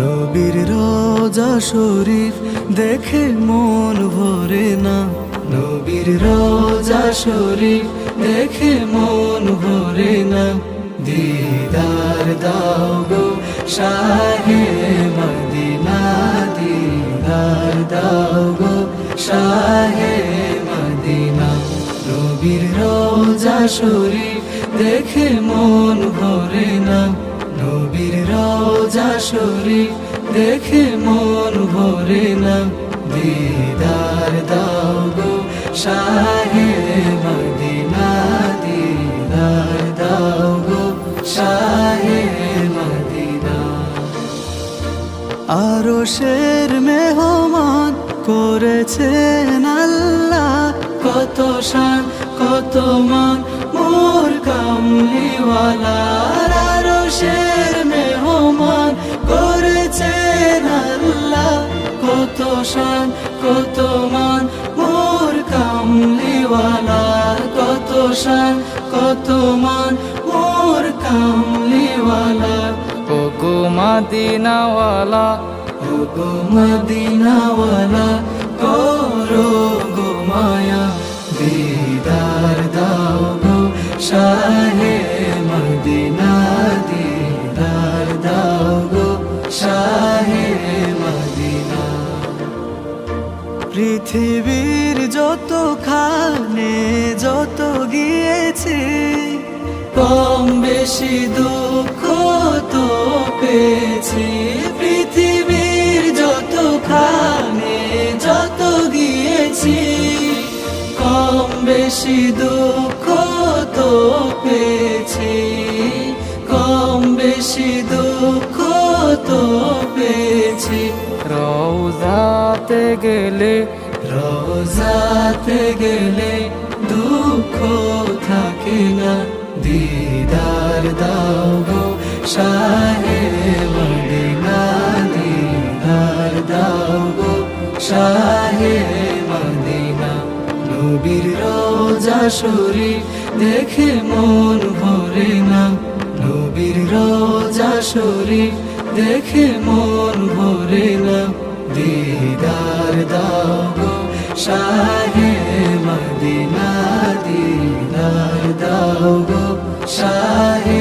নবীর রোজা শরীফ দেখে মন ভরে না। নবীর রোজা শরীফ দেখে মন ভরে না। দিদার দাও গো শাহে মদিনা। নবীর রোজা শরীফ দেখে মন ভরে না। নবীর রোজা শরীফ দেখে মন ভরে না। দিদার দাও গো শাহে মদিনা, দিদার দাও গো শাহে মদিনা। আরও শের মেহমান করেছেন আল্লাহ কত শান কত মান মোর কামলিওয়ালা আরও শের মেহমান করেছেন আল্লাহ কত শান, কত মান মোর কামলিওয়ালা কত শান, কত মান মোর কামলিওয়ালা ও গো মাদিনাওয়ালা ও গো মদিনাওয়ালা পৃথিবীর যত খানে যত গিয়েছে, কম বেশি দুঃখ তো পেয়েছি। পৃথিবীর যত খানে যত গিয়েছি, কম বেশি দুঃখ তো পেয়েছি। কম বেশি দুঃখ রৌজাতে গেলে, রোজাতে গেলে দুঃখ থাকে না। দিদার দাও গো শাহে মদিনা, দিদার দাও গো শাহে মদিনা। নবীর রোজা শরীফ দেখে মন ভরে না। নবীর রোজা শরীফ দেখে মন ভরে না। ीदार दौ गो शाहे मदिना दीर् दो गो शाहे